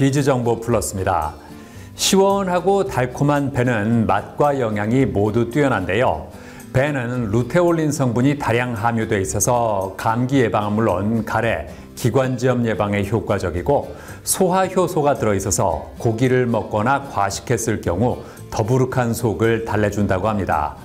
비즈 정보 플러스입니다. 시원하고 달콤한 배는 맛과 영양이 모두 뛰어난데요. 배는 루테올린 성분이 다량 함유되어 있어서 감기 예방은 물론 가래, 기관지염 예방에 효과적이고 소화 효소가 들어있어서 고기를 먹거나 과식했을 경우 더부룩한 속을 달래준다고 합니다.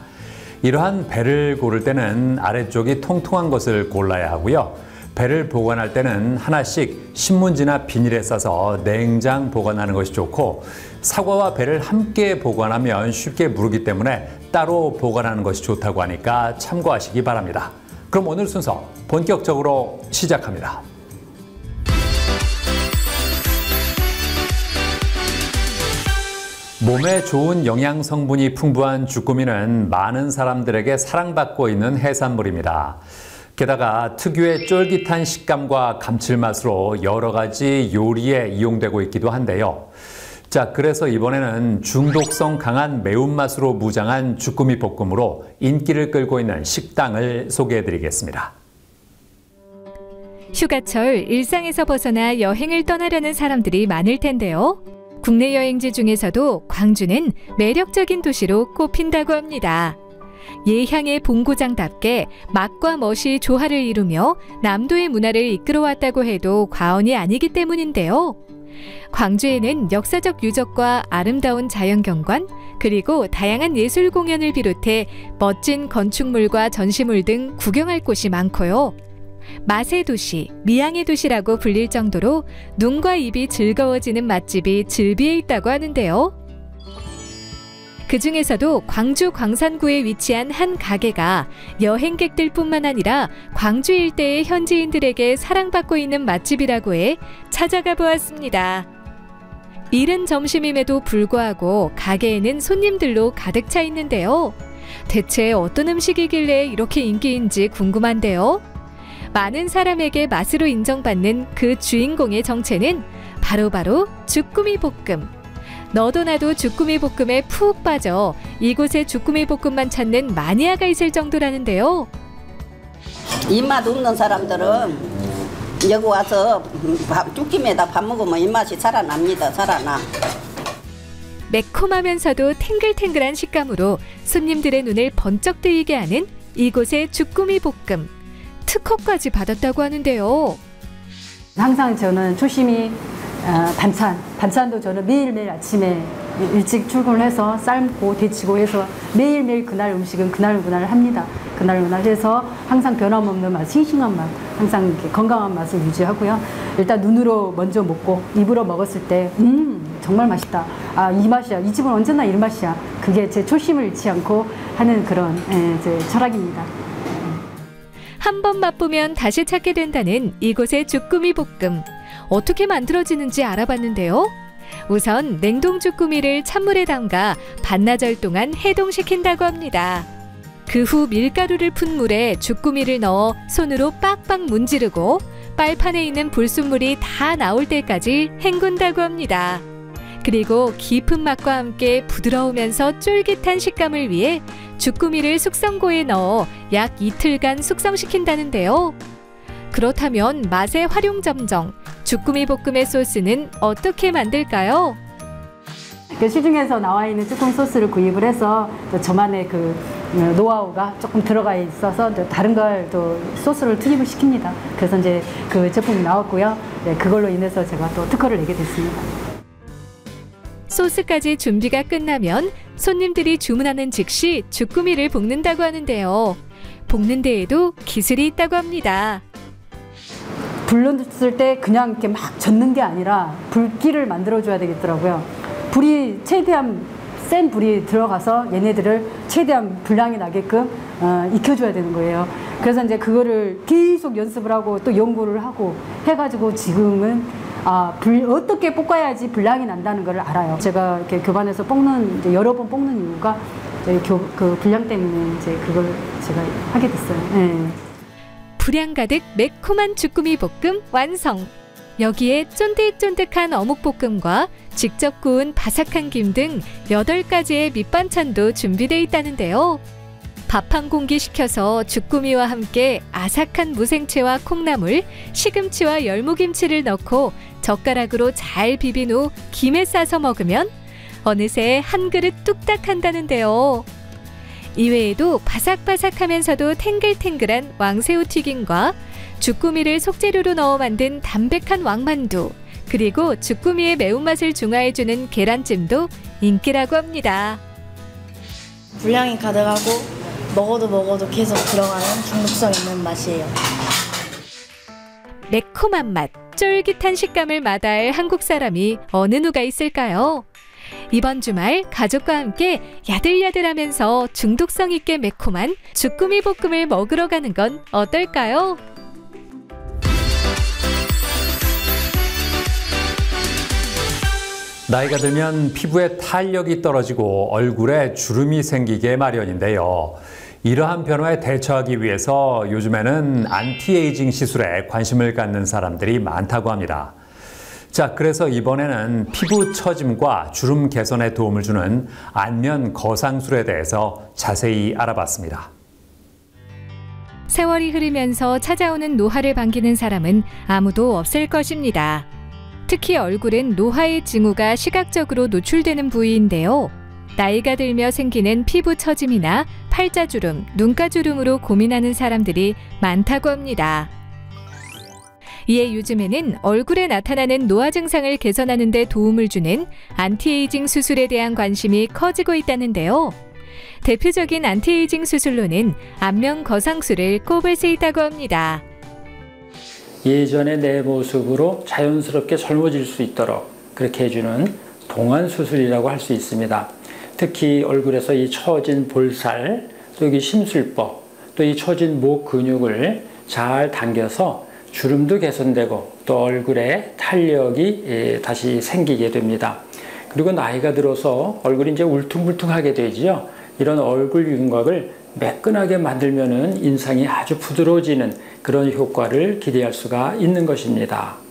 이러한 배를 고를 때는 아래쪽이 통통한 것을 골라야 하고요. 배를 보관할 때는 하나씩 신문지나 비닐에 싸서 냉장 보관하는 것이 좋고 사과와 배를 함께 보관하면 쉽게 무르기 때문에 따로 보관하는 것이 좋다고 하니까 참고하시기 바랍니다. 그럼 오늘 순서 본격적으로 시작합니다. 몸에 좋은 영양 성분이 풍부한 주꾸미는 많은 사람들에게 사랑받고 있는 해산물입니다. 게다가 특유의 쫄깃한 식감과 감칠맛으로 여러 가지 요리에 이용되고 있기도 한데요. 자, 그래서 이번에는 중독성 강한 매운맛으로 무장한 주꾸미 볶음으로 인기를 끌고 있는 식당을 소개해 드리겠습니다. 휴가철 일상에서 벗어나 여행을 떠나려는 사람들이 많을 텐데요. 국내 여행지 중에서도 광주는 매력적인 도시로 꼽힌다고 합니다. 예향의 본고장답게 맛과 멋이 조화를 이루며 남도의 문화를 이끌어왔다고 해도 과언이 아니기 때문인데요. 광주에는 역사적 유적과 아름다운 자연경관, 그리고 다양한 예술 공연을 비롯해 멋진 건축물과 전시물 등 구경할 곳이 많고요. 맛의 도시, 미양의 도시라고 불릴 정도로 눈과 입이 즐거워지는 맛집이 즐비해 있다고 하는데요. 그 중에서도 광주 광산구에 위치한 한 가게가 여행객들뿐만 아니라 광주 일대의 현지인들에게 사랑받고 있는 맛집이라고 해 찾아가 보았습니다. 이른 점심임에도 불구하고 가게에는 손님들로 가득 차 있는데요. 대체 어떤 음식이길래 이렇게 인기인지 궁금한데요. 많은 사람에게 맛으로 인정받는 그 주인공의 정체는 바로바로 바로 주꾸미 볶음. 너도 나도 주꾸미 볶음에 푹 빠져 이곳에 주꾸미 볶음만 찾는 마니아가 있을 정도라는데요. 입맛 없는 사람들은 여기 와서 밥, 쭈김에다 밥 먹으면 입맛이 살아납니다. 살아나. 매콤하면서도 탱글탱글한 식감으로 손님들의 눈을 번쩍 뜨이게 하는 이곳의 주꾸미 볶음. 특허까지 받았다고 하는데요. 항상 저는 초심이 어, 반찬, 반찬도 저는 매일매일 아침에 일찍 출근을 해서 삶고 데치고 해서 매일매일 그날 음식은 그날 그날 합니다. 그날 그날 해서 항상 변함없는 맛, 싱싱한 맛, 항상 건강한 맛을 유지하고요. 일단 눈으로 먼저 먹고 입으로 먹었을 때, 음, 정말 맛있다. 아, 이 맛이야. 이 집은 언제나 이 맛이야. 그게 제 초심을 잃지 않고 하는 그런 예, 제 철학입니다. 한 번 맛보면 다시 찾게 된다는 이곳의 주꾸미 볶음. 어떻게 만들어지는지 알아봤는데요. 우선 냉동 주꾸미를 찬물에 담가 반나절 동안 해동시킨다고 합니다. 그 후 밀가루를 푼 물에 주꾸미를 넣어 손으로 빡빡 문지르고 빨판에 있는 불순물이 다 나올 때까지 헹군다고 합니다. 그리고 깊은 맛과 함께 부드러우면서 쫄깃한 식감을 위해 주꾸미를 숙성고에 넣어 약 이틀간 숙성시킨다는데요. 그렇다면 맛의 활용 점정, 주꾸미 볶음의 소스는 어떻게 만들까요? 그 시중에서 나와 있는 쭈꾸미 소스를 구입을 해서 저만의 그 어, 노하우가 조금 들어가 있어서 다른 걸 또 소스를 투입을 시킵니다. 그래서 이제 그 제품이 나왔고요. 네, 그걸로 인해서 제가 또 특허를 내게 됐습니다. 소스까지 준비가 끝나면 손님들이 주문하는 즉시 주꾸미를 볶는다고 하는데요. 볶는 데에도 기술이 있다고 합니다. 불렀을 때 그냥 이렇게 막 젓는 게 아니라 불기를 만들어줘야 되겠더라고요. 불이 최대한 센 불이 들어가서 얘네들을 최대한 불량이 나게끔 어, 익혀줘야 되는 거예요. 그래서 이제 그거를 계속 연습을 하고 또 연구를 하고 해가지고 지금은 아, 불, 어떻게 볶아야지 불량이 난다는 걸 알아요. 제가 이렇게 교반에서 볶는, 여러 번 볶는 이유가 교, 그 불량 때문에 이제 그걸 제가 하게 됐어요. 네. 불향 가득 매콤한 주꾸미 볶음 완성! 여기에 쫀득쫀득한 어묵볶음과 직접 구운 바삭한 김 등 8가지의 밑반찬도 준비되어 있다는데요. 밥 한 공기 시켜서 주꾸미와 함께 아삭한 무생채와 콩나물, 시금치와 열무김치를 넣고 젓가락으로 잘 비빈 후 김에 싸서 먹으면 어느새 한 그릇 뚝딱 한다는데요. 이외에도 바삭바삭하면서도 탱글탱글한 왕새우 튀김과 주꾸미를 속재료로 넣어 만든 담백한 왕만두, 그리고 주꾸미의 매운맛을 중화해주는 계란찜도 인기라고 합니다. 분량이 가득하고 먹어도 먹어도 계속 들어가는 중독성 있는 맛이에요. 매콤한 맛, 쫄깃한 식감을 마다할 한국 사람이 어느 누가 있을까요? 이번 주말 가족과 함께 야들야들하면서 중독성 있게 매콤한 주꾸미 볶음을 먹으러 가는 건 어떨까요? 나이가 들면 피부에 탄력이 떨어지고 얼굴에 주름이 생기게 마련인데요. 이러한 변화에 대처하기 위해서 요즘에는 안티에이징 시술에 관심을 갖는 사람들이 많다고 합니다. 자, 그래서 이번에는 피부 처짐과 주름 개선에 도움을 주는 안면 거상술에 대해서 자세히 알아봤습니다. 세월이 흐르면서 찾아오는 노화를 반기는 사람은 아무도 없을 것입니다. 특히 얼굴은 노화의 징후가 시각적으로 노출되는 부위인데요. 나이가 들며 생기는 피부 처짐이나 팔자주름, 눈가주름으로 고민하는 사람들이 많다고 합니다. 이에 요즘에는 얼굴에 나타나는 노화 증상을 개선하는 데 도움을 주는 안티에이징 수술에 대한 관심이 커지고 있다는데요. 대표적인 안티에이징 수술로는 안면 거상술을 꼽을 수 있다고 합니다. 예전의 내 모습으로 자연스럽게 젊어질 수 있도록 그렇게 해주는 동안 수술이라고 할 수 있습니다. 특히 얼굴에서 이 처진 볼살, 또 여기 심술법, 또 이 처진 목 근육을 잘 당겨서 주름도 개선되고 또 얼굴에 탄력이 예, 다시 생기게 됩니다. 그리고 나이가 들어서 얼굴이 이제 울퉁불퉁하게 되죠. 이런 얼굴 윤곽을 매끈하게 만들면은 인상이 아주 부드러워지는 그런 효과를 기대할 수가 있는 것입니다.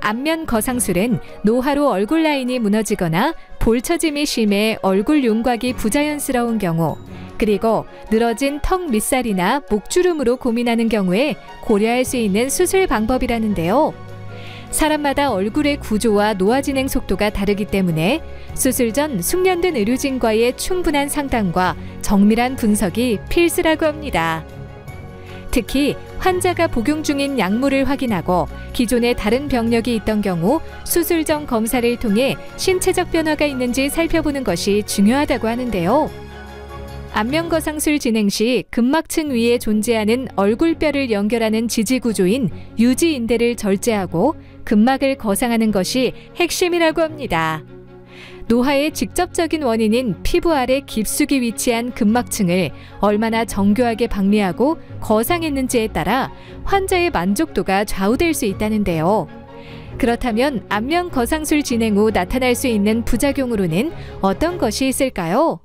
안면 거상술은 노화로 얼굴 라인이 무너지거나 볼처짐이 심해 얼굴 윤곽이 부자연스러운 경우, 그리고 늘어진 턱 밑살이나 목주름으로 고민하는 경우에 고려할 수 있는 수술 방법이라는데요. 사람마다 얼굴의 구조와 노화 진행 속도가 다르기 때문에 수술 전 숙련된 의료진과의 충분한 상담과 정밀한 분석이 필수라고 합니다. 특히 환자가 복용 중인 약물을 확인하고 기존에 다른 병력이 있던 경우 수술 전 검사를 통해 신체적 변화가 있는지 살펴보는 것이 중요하다고 하는데요. 안면거상술 진행 시 근막층 위에 존재하는 얼굴뼈를 연결하는 지지구조인 유지인대를 절제하고 근막을 거상하는 것이 핵심이라고 합니다. 노화의 직접적인 원인인 피부 아래 깊숙이 위치한 근막층을 얼마나 정교하게 박리하고 거상했는지에 따라 환자의 만족도가 좌우될 수 있다는데요. 그렇다면 안면 거상술 진행 후 나타날 수 있는 부작용으로는 어떤 것이 있을까요?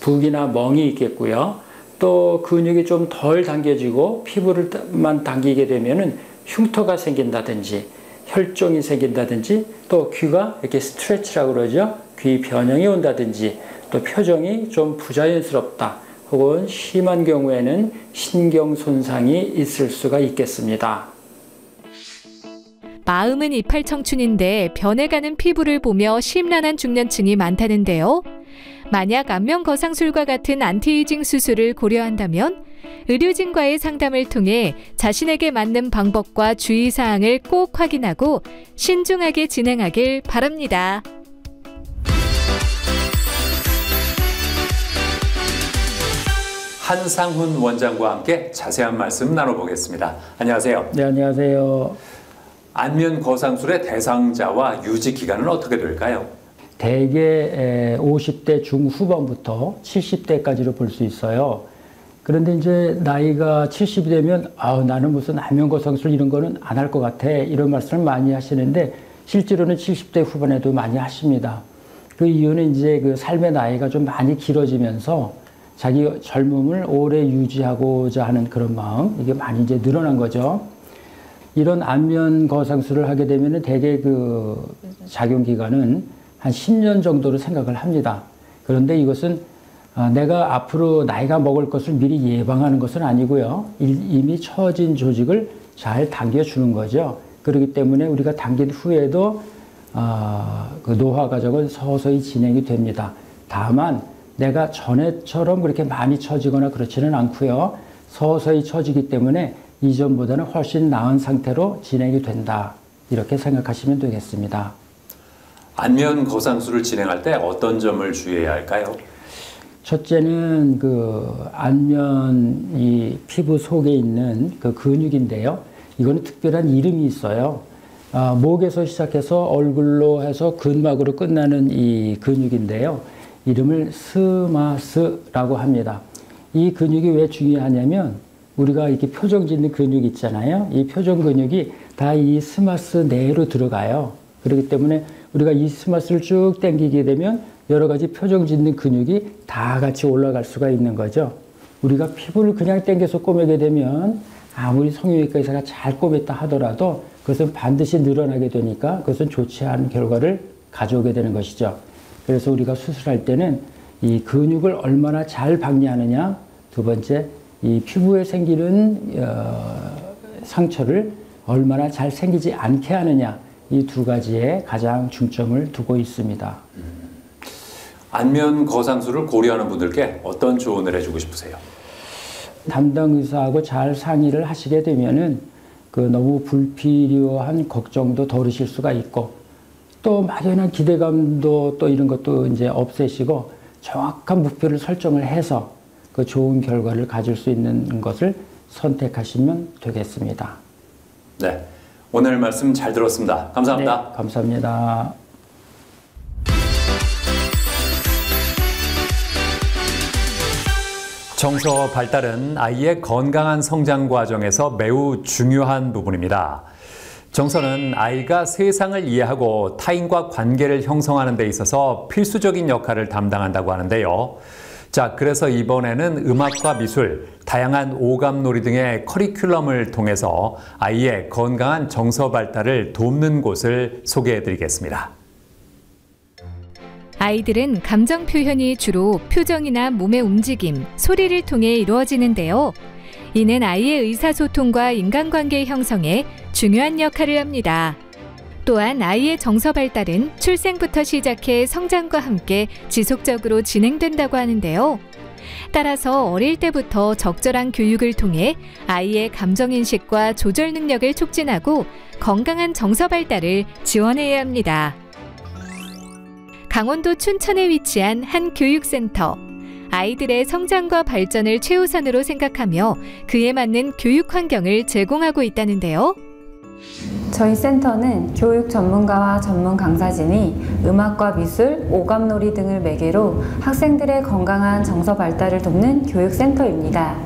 붓이나 멍이 있겠고요. 또 근육이 좀 덜 당겨지고 피부를만 당기게 되면은 흉터가 생긴다든지 혈종이 생긴다든지 또 귀가 이렇게 스트레치라고 그러죠. 귀 변형이 온다든지 또 표정이 좀 부자연스럽다 혹은 심한 경우에는 신경 손상이 있을 수가 있겠습니다. 마음은 이팔 청춘인데 변해가는 피부를 보며 심란한 중년층이 많다는데요. 만약 안면 거상술과 같은 안티에이징 수술을 고려한다면 의료진과의 상담을 통해 자신에게 맞는 방법과 주의사항을 꼭 확인하고 신중하게 진행하길 바랍니다. 한상훈 원장과 함께 자세한 말씀 나눠보겠습니다. 안녕하세요. 네, 안녕하세요. 안면 거상술의 대상자와 유지 기간은 어떻게 될까요? 대개 50대 중후반부터 70대까지로 볼 수 있어요. 그런데 이제 나이가 70이 되면 아 나는 무슨 안면거상술 이런 거는 안 할 것 같아 이런 말씀을 많이 하시는데 실제로는 70대 후반에도 많이 하십니다. 그 이유는 이제 그 삶의 나이가 좀 많이 길어지면서 자기 젊음을 오래 유지하고자 하는 그런 마음 이게 많이 이제 늘어난 거죠. 이런 안면 거상술을 하게 되면은 대개 그 작용 기간은 한 10년 정도로 생각을 합니다. 그런데 이것은 아, 내가 앞으로 나이가 먹을 것을 미리 예방하는 것은 아니고요. 일- 이미 처진 조직을 잘 당겨주는 거죠. 그렇기 때문에 우리가 당긴 후에도 아, 그 노화 과정은 서서히 진행이 됩니다. 다만 내가 전에처럼 그렇게 많이 처지거나 그렇지는 않고요. 서서히 처지기 때문에 이전보다는 훨씬 나은 상태로 진행이 된다. 이렇게 생각하시면 되겠습니다. 안면 거상술을 진행할 때 어떤 점을 주의해야 할까요? 첫째는 그 안면 이 피부 속에 있는 그 근육인데요. 이거는 특별한 이름이 있어요. 아, 목에서 시작해서 얼굴로 해서 근막으로 끝나는 이 근육인데요. 이름을 스마스라고 합니다. 이 근육이 왜 중요하냐면 우리가 이렇게 표정 짓는 근육 있잖아요. 이 표정 근육이 다 이 스마스 내로 들어가요. 그렇기 때문에 우리가 이 스마스를 쭉 당기게 되면 여러 가지 표정 짓는 근육이 다 같이 올라갈 수가 있는 거죠. 우리가 피부를 그냥 당겨서 꼬매게 되면 아무리 성형외과 의사가 잘 꼬맸다 하더라도 그것은 반드시 늘어나게 되니까 그것은 좋지 않은 결과를 가져오게 되는 것이죠. 그래서 우리가 수술할 때는 이 근육을 얼마나 잘 박리하느냐, 두 번째 이 피부에 생기는 어, 상처를 얼마나 잘 생기지 않게 하느냐 이 두 가지에 가장 중점을 두고 있습니다. 안면 거상술을 고려하는 분들께 어떤 조언을 해주고 싶으세요? 담당 의사하고 잘 상의를 하시게 되면은 그 너무 불필요한 걱정도 덜으실 수가 있고 또 막연한 기대감도 또 이런 것도 이제 없애시고 정확한 목표를 설정을 해서 그 좋은 결과를 가질 수 있는 것을 선택하시면 되겠습니다. 네. 오늘 말씀 잘 들었습니다. 감사합니다. 네, 감사합니다. 정서 발달은 아이의 건강한 성장 과정에서 매우 중요한 부분입니다. 정서는 아이가 세상을 이해하고 타인과 관계를 형성하는 데 있어서 필수적인 역할을 담당한다고 하는데요. 자, 그래서 이번에는 음악과 미술, 다양한 오감놀이 등의 커리큘럼을 통해서 아이의 건강한 정서 발달을 돕는 곳을 소개해 드리겠습니다. 아이들은 감정 표현이 주로 표정이나 몸의 움직임, 소리를 통해 이루어지는데요. 이는 아이의 의사소통과 인간관계 형성에 중요한 역할을 합니다. 또한 아이의 정서 발달은 출생부터 시작해 성장과 함께 지속적으로 진행된다고 하는데요. 따라서 어릴 때부터 적절한 교육을 통해 아이의 감정인식과 조절 능력을 촉진하고 건강한 정서 발달을 지원해야 합니다. 강원도 춘천에 위치한 한 교육센터. 아이들의 성장과 발전을 최우선으로 생각하며 그에 맞는 교육 환경을 제공하고 있다는데요. 저희 센터는 교육 전문가와 전문 강사진이 음악과 미술, 오감놀이 등을 매개로 학생들의 건강한 정서 발달을 돕는 교육센터입니다.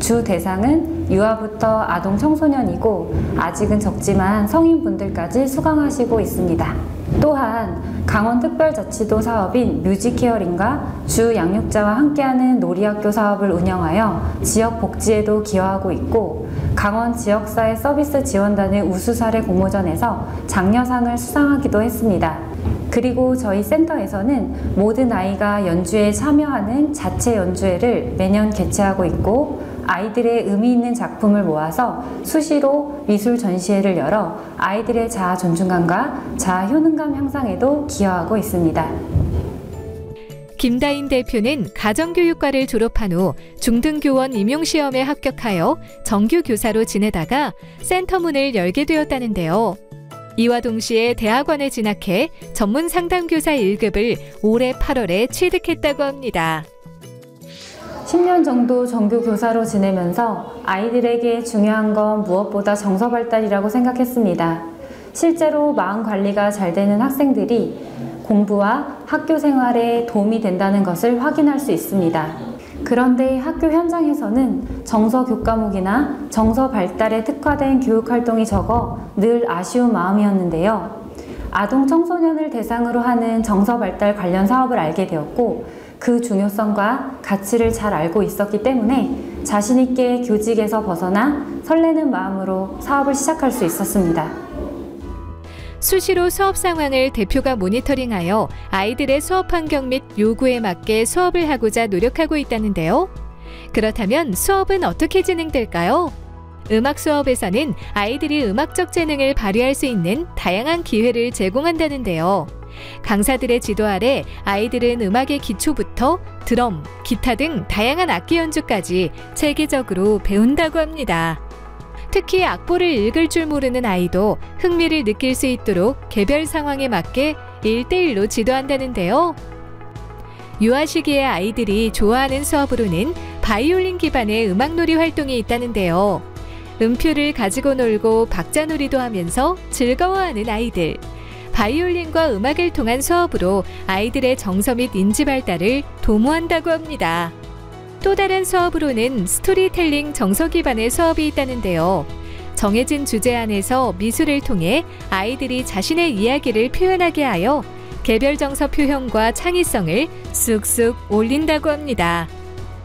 주 대상은 유아부터 아동 청소년이고 아직은 적지만 성인분들까지 수강하시고 있습니다. 또한 강원특별자치도 사업인 뮤직케어링과 주 양육자와 함께하는 놀이학교 사업을 운영하여 지역 복지에도 기여하고 있고 강원 지역사회 서비스 지원단의 우수 사례 공모전에서 장려상을 수상하기도 했습니다. 그리고 저희 센터에서는 모든 아이가 연주에 참여하는 자체 연주회를 매년 개최하고 있고 아이들의 의미 있는 작품을 모아서 수시로 미술 전시회를 열어 아이들의 자아 존중감과 자아 효능감 향상에도 기여하고 있습니다. 김다인 대표는 가정교육과를 졸업한 후 중등교원 임용시험에 합격하여 정규교사로 지내다가 센터 문을 열게 되었다는데요. 이와 동시에 대학원에 진학해 전문 상담교사 1급을 올해 8월에 취득했다고 합니다. 10년 정도 정규 교사로 지내면서 아이들에게 중요한 건 무엇보다 정서 발달이라고 생각했습니다. 실제로 마음 관리가 잘 되는 학생들이 공부와 학교 생활에 도움이 된다는 것을 확인할 수 있습니다. 그런데 학교 현장에서는 정서 교과목이나 정서 발달에 특화된 교육 활동이 적어 늘 아쉬운 마음이었는데요. 아동 청소년을 대상으로 하는 정서 발달 관련 사업을 알게 되었고 그 중요성과 가치를 잘 알고 있었기 때문에 자신있게 교직에서 벗어나 설레는 마음으로 사업을 시작할 수 있었습니다. 수시로 수업 상황을 대표가 모니터링하여 아이들의 수업 환경 및 요구에 맞게 수업을 하고자 노력하고 있다는데요. 그렇다면 수업은 어떻게 진행될까요? 음악 수업에서는 아이들이 음악적 재능을 발휘할 수 있는 다양한 기회를 제공한다는데요. 강사들의 지도 아래 아이들은 음악의 기초부터 드럼, 기타 등 다양한 악기 연주까지 체계적으로 배운다고 합니다. 특히 악보를 읽을 줄 모르는 아이도 흥미를 느낄 수 있도록 개별 상황에 맞게 1대1로 지도한다는데요. 유아 시기의 아이들이 좋아하는 수업으로는 바이올린 기반의 음악놀이 활동이 있다는데요. 음표를 가지고 놀고 박자놀이도 하면서 즐거워하는 아이들. 바이올린과 음악을 통한 수업으로 아이들의 정서 및 인지 발달을 도모한다고 합니다. 또 다른 수업으로는 스토리텔링 정서 기반의 수업이 있다는데요. 정해진 주제 안에서 미술을 통해 아이들이 자신의 이야기를 표현하게 하여 개별 정서 표현과 창의성을 쑥쑥 올린다고 합니다.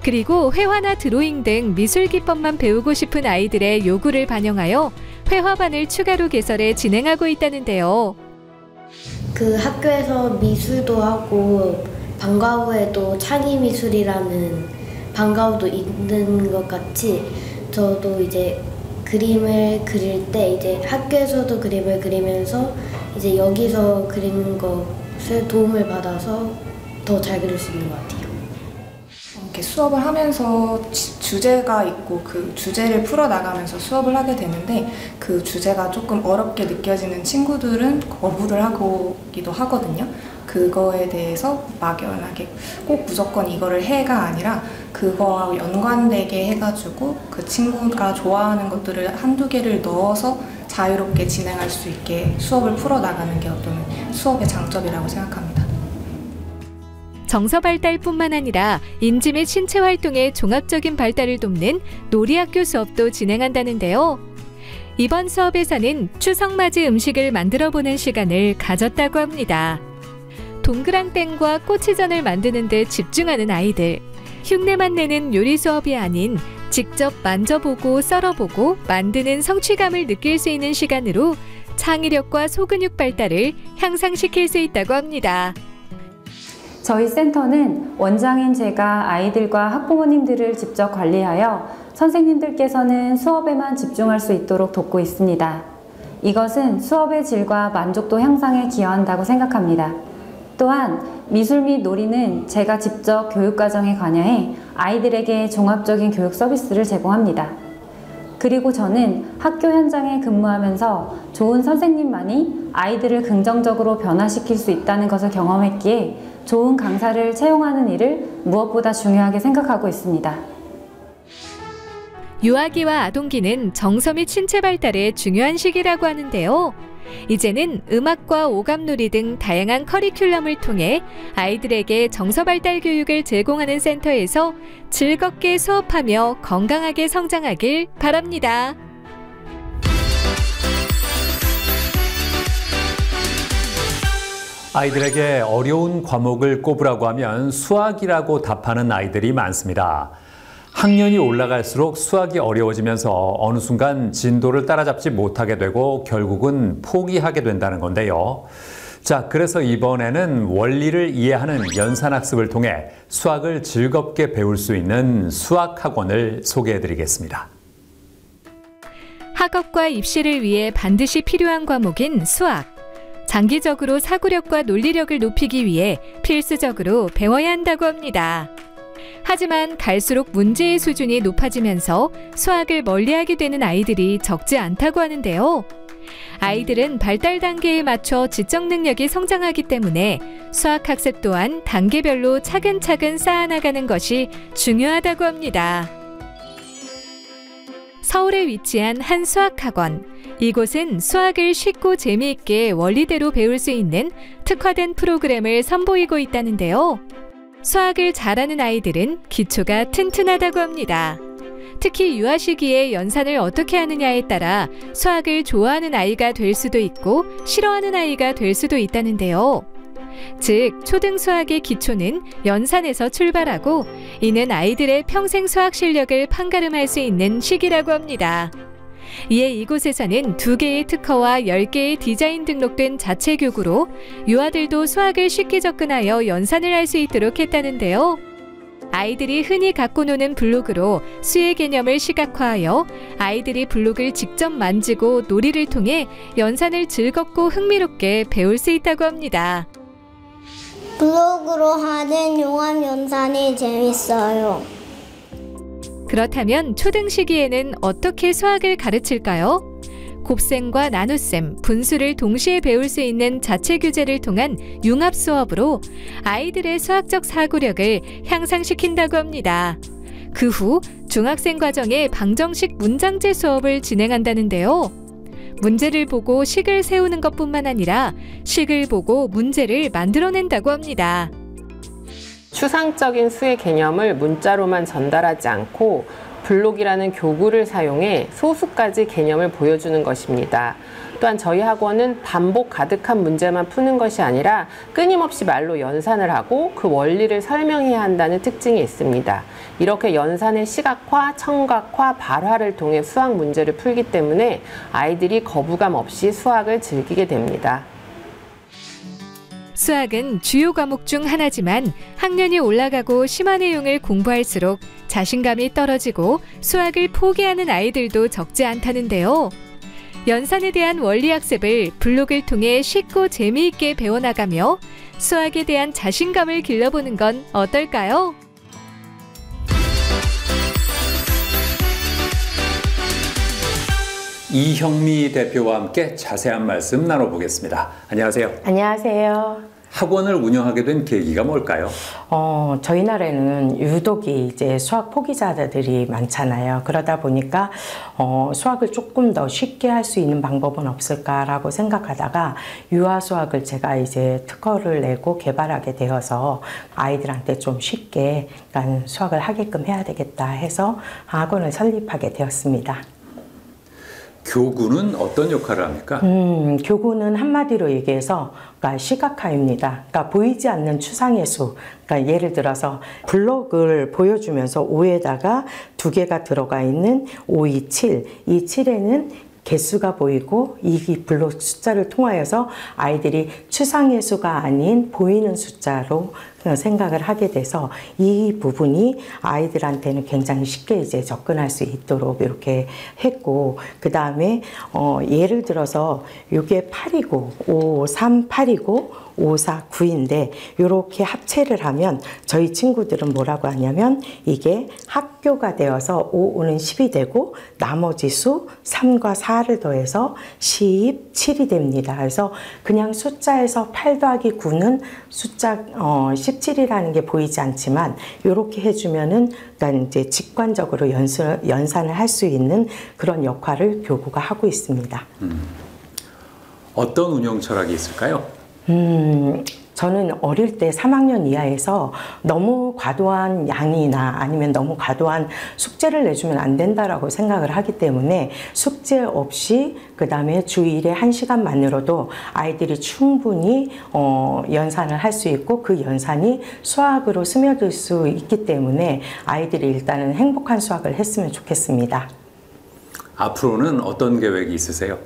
그리고 회화나 드로잉 등 미술 기법만 배우고 싶은 아이들의 요구를 반영하여 회화반을 추가로 개설해 진행하고 있다는데요. 그 학교에서 미술도 하고 방과 후에도 창의 미술이라는 방과 후도 있는 것 같이 저도 이제 그림을 그릴 때 이제 학교에서도 그림을 그리면서 이제 여기서 그리는 것을 도움을 받아서 더 잘 그릴 수 있는 것 같아요. 이렇게 수업을 하면서 주제가 있고 그 주제를 풀어 나가면서 수업을 하게 되는데 그 주제가 조금 어렵게 느껴지는 친구들은 거부를 하기도 하거든요. 그거에 대해서 막연하게 꼭 무조건 이거를 해가 아니라 그거와 연관되게 해가지고 그 친구가 좋아하는 것들을 한두 개를 넣어서 자유롭게 진행할 수 있게 수업을 풀어 나가는 게 어떤 수업의 장점이라고 생각합니다. 정서 발달뿐만 아니라 인지 및 신체 활동의 종합적인 발달을 돕는 놀이학교 수업도 진행한다는데요. 이번 수업에서는 추석맞이 음식을 만들어 보는 시간을 가졌다고 합니다. 동그란 땡과 꼬치전을 만드는 데 집중하는 아이들. 흉내만 내는 요리 수업이 아닌 직접 만져보고 썰어보고 만드는 성취감을 느낄 수 있는 시간으로 창의력과 소근육 발달을 향상시킬 수 있다고 합니다. 저희 센터는 원장인 제가 아이들과 학부모님들을 직접 관리하여 선생님들께서는 수업에만 집중할 수 있도록 돕고 있습니다. 이것은 수업의 질과 만족도 향상에 기여한다고 생각합니다. 또한 미술 및 놀이는 제가 직접 교육과정에 관여해 아이들에게 종합적인 교육 서비스를 제공합니다. 그리고 저는 학교 현장에 근무하면서 좋은 선생님만이 아이들을 긍정적으로 변화시킬 수 있다는 것을 경험했기에 좋은 강사를 채용하는 일을 무엇보다 중요하게 생각하고 있습니다. 유아기와 아동기는 정서 및 신체 발달에 중요한 시기라고 하는데요. 이제는 음악과 오감놀이 등 다양한 커리큘럼을 통해 아이들에게 정서 발달 교육을 제공하는 센터에서 즐겁게 수업하며 건강하게 성장하길 바랍니다. 아이들에게 어려운 과목을 꼽으라고 하면 수학이라고 답하는 아이들이 많습니다. 학년이 올라갈수록 수학이 어려워지면서 어느 순간 진도를 따라잡지 못하게 되고 결국은 포기하게 된다는 건데요. 자, 그래서 이번에는 원리를 이해하는 연산학습을 통해 수학을 즐겁게 배울 수 있는 수학학원을 소개해 드리겠습니다. 학업과 입시를 위해 반드시 필요한 과목인 수학. 장기적으로 사고력과 논리력을 높이기 위해 필수적으로 배워야 한다고 합니다. 하지만 갈수록 문제의 수준이 높아지면서 수학을 멀리하게 되는 아이들이 적지 않다고 하는데요. 아이들은 발달 단계에 맞춰 지적 능력이 성장하기 때문에 수학 학습 또한 단계별로 차근차근 쌓아나가는 것이 중요하다고 합니다. 서울에 위치한 한 수학학원. 이곳은 수학을 쉽고 재미있게 원리대로 배울 수 있는 특화된 프로그램을 선보이고 있다는데요. 수학을 잘하는 아이들은 기초가 튼튼하다고 합니다. 특히 유아 시기에 연산을 어떻게 하느냐에 따라 수학을 좋아하는 아이가 될 수도 있고 싫어하는 아이가 될 수도 있다는데요. 즉, 초등 수학의 기초는 연산에서 출발하고 이는 아이들의 평생 수학 실력을 판가름할 수 있는 시기라고 합니다. 이에 이곳에서는 두 개의 특허와 10개의 디자인 등록된 자체 교구로 유아들도 수학을 쉽게 접근하여 연산을 할 수 있도록 했다는데요. 아이들이 흔히 갖고 노는 블록으로 수의 개념을 시각화하여 아이들이 블록을 직접 만지고 놀이를 통해 연산을 즐겁고 흥미롭게 배울 수 있다고 합니다. 블록으로 하는 용암 연산이 재밌어요. 그렇다면 초등 시기에는 어떻게 수학을 가르칠까요? 곱셈과 나눗셈, 분수를 동시에 배울 수 있는 자체 교재를 통한 융합 수업으로 아이들의 수학적 사고력을 향상시킨다고 합니다. 그 후 중학생 과정에 방정식 문장제 수업을 진행한다는데요. 문제를 보고 식을 세우는 것뿐만 아니라 식을 보고 문제를 만들어낸다고 합니다. 추상적인 수의 개념을 문자로만 전달하지 않고 블록이라는 교구를 사용해 소수까지 개념을 보여주는 것입니다. 또한 저희 학원은 반복 가득한 문제만 푸는 것이 아니라 끊임없이 말로 연산을 하고 그 원리를 설명해야 한다는 특징이 있습니다. 이렇게 연산의 시각화, 청각화, 발화를 통해 수학 문제를 풀기 때문에 아이들이 거부감 없이 수학을 즐기게 됩니다. 수학은 주요 과목 중 하나지만 학년이 올라가고 심화 내용을 공부할수록 자신감이 떨어지고 수학을 포기하는 아이들도 적지 않다는데요. 연산에 대한 원리 학습을 블록을 통해 쉽고 재미있게 배워나가며 수학에 대한 자신감을 길러보는 건 어떨까요? 이형미 대표와 함께 자세한 말씀 나눠보겠습니다. 안녕하세요. 안녕하세요. 학원을 운영하게 된 계기가 뭘까요? 어, 저희 나라에는 유독이 이제 수학 포기자들이 많잖아요. 그러다 보니까 어, 수학을 조금 더 쉽게 할 수 있는 방법은 없을까라고 생각하다가 유아 수학을 제가 이제 특허를 내고 개발하게 되어서 아이들한테 좀 쉽게 수학을 하게끔 해야 되겠다 해서 학원을 설립하게 되었습니다. 교구는 어떤 역할을 합니까? 음, 교구는 한마디로 얘기해서 그러니까 시각화입니다. 그러니까 보이지 않는 추상의 수. 그러니까 예를 들어서 블록을 보여주면서 5에다가 두 개가 들어가 있는 5, 2, 7. 이 7에는 개수가 보이고 이 블록 숫자를 통하여서 아이들이 추상의 수가 아닌 보이는 숫자로 생각을 하게 돼서 이 부분이 아이들한테는 굉장히 쉽게 이제 접근할 수 있도록 이렇게 했고 그 다음에 어 예를 들어서 이게 8이고 5, 3, 8이고 5, 4, 9인데 이렇게 합체를 하면 저희 친구들은 뭐라고 하냐면 이게 학교가 되어서 5, 5는 10이 되고 나머지 수 3과 4를 더해서 17이 됩니다. 그래서 그냥 숫자에서 8 더하기 9는 숫자 어, 17이라는 게 보이지 않지만 이렇게 해주면은 그러니까 이제 직관적으로 연수, 연산을 할 수 있는 그런 역할을 교구가 하고 있습니다. 음. 어떤 운영 철학이 있을까요? 음, 저는 어릴 때 3학년 이하에서 너무 과도한 양이나 아니면 너무 과도한 숙제를 내주면 안 된다라고 생각을 하기 때문에 숙제 없이 그 다음에 주 1회 1시간만으로도 아이들이 충분히 어, 연산을 할 수 있고 그 연산이 수학으로 스며들 수 있기 때문에 아이들이 일단은 행복한 수학을 했으면 좋겠습니다. 앞으로는 어떤 계획이 있으세요?